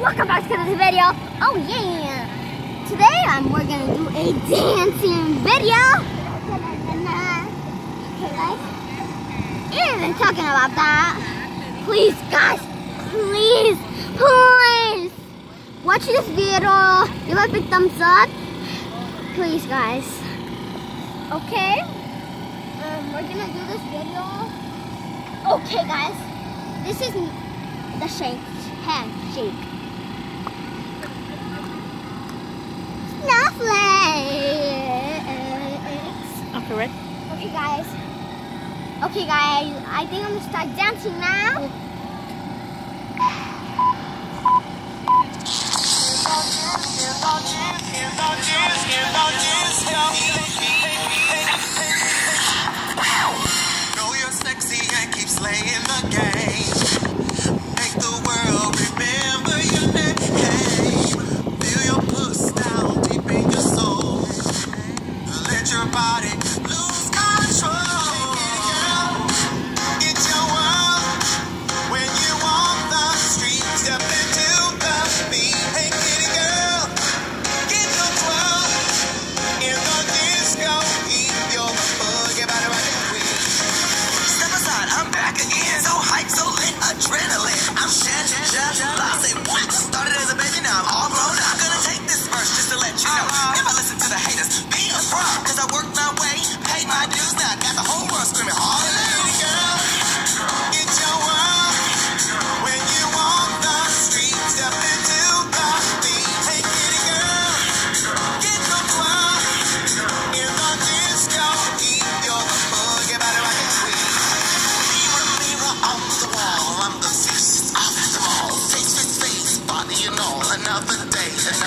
Welcome back to this video. Oh yeah. Today I'm we're gonna do a dancing video. Okay guys. Even talking about that. Please guys, please, please watch this video. Give a big thumbs up. Please guys. Okay. Um, we're gonna do this video. Okay guys. This is the shake handshake. Okay, guys. Okay, guys. I think I'm gonna start dancing now. Know you're sexy and keep slaying the game.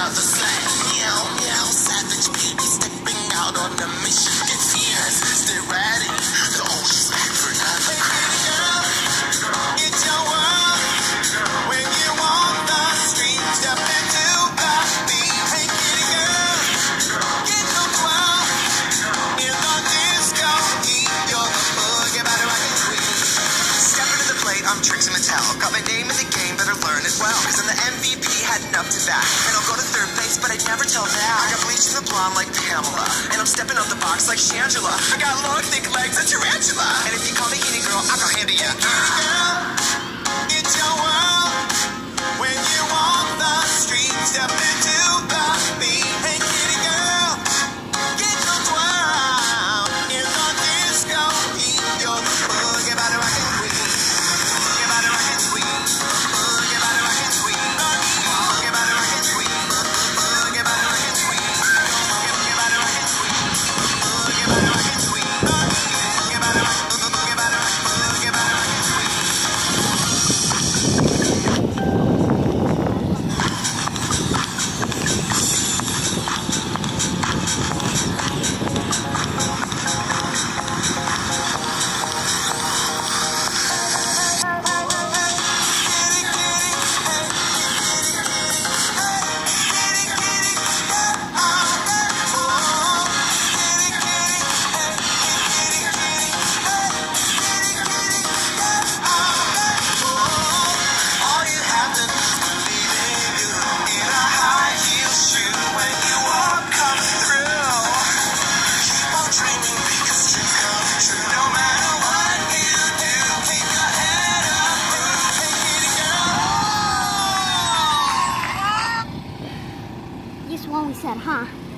the. I'm Trixie Mattel. Got my name in the game, better learn as well. Cause I'm the MVP heading up to that. And I'll go to third place, but I'd never tell that. I got bleached in the blonde like Pamela. And I'm stepping out the box like Shangela. I got long, thick legs, a tarantula. And if you call me any girl, I'll go handy. ya. Yeah. said, huh?